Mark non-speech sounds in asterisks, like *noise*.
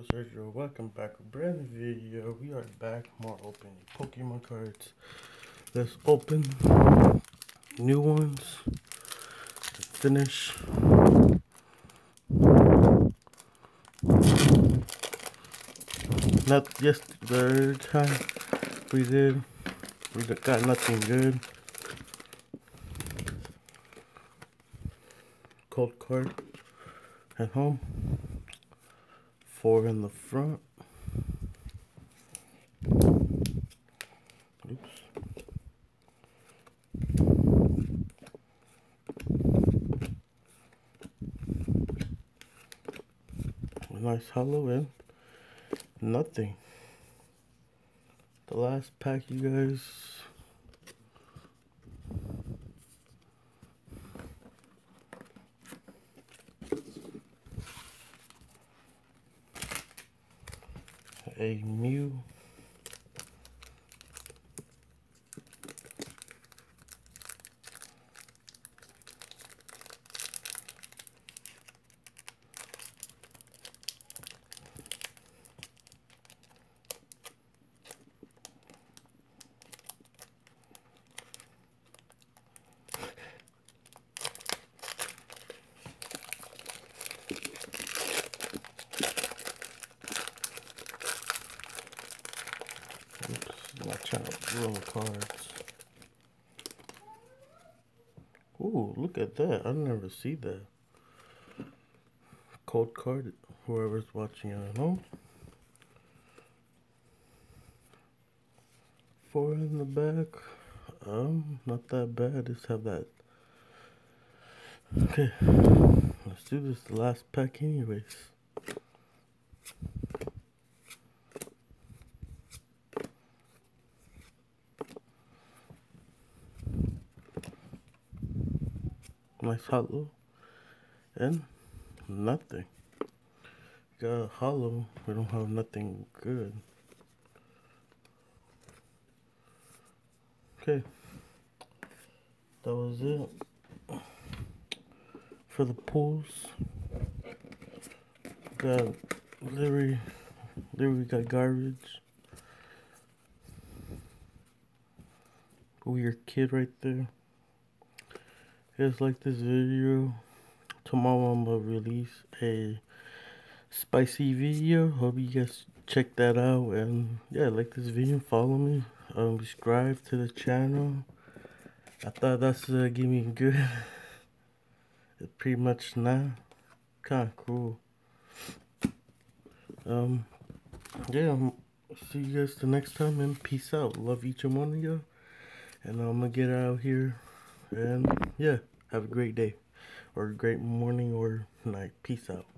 Sergio, welcome back brand new video. We are back more opening Pokemon cards. Let's open new ones. Finish. Not just the time we did. We got nothing good. Code card at home four in the front. Oops. Nice Halloween. Nothing. The last pack, you guys. A Mew. Trying to roll cards. Ooh, look at that. I never see that. Code card, whoever's watching at home. Four in the back. Um, not that bad. Just have that. Okay, let's do this the last pack anyways. Nice holo. And nothing. Got holo. We don't have nothing good. Okay. That was it. For the pulls got literally literally got garbage. Weird kid right there guys like this video. Tomorrow i'm gonna release a spicy video. Hope you guys check that out. And yeah like this video follow me. Um subscribe to the channel. I thought that's uh me good. *laughs* It's pretty much not. Kind of cool. Um yeah see you guys the next time and peace out. Love each and one of you. And i'm gonna get out here. And yeah have a great day or a great morning or night. Peace out.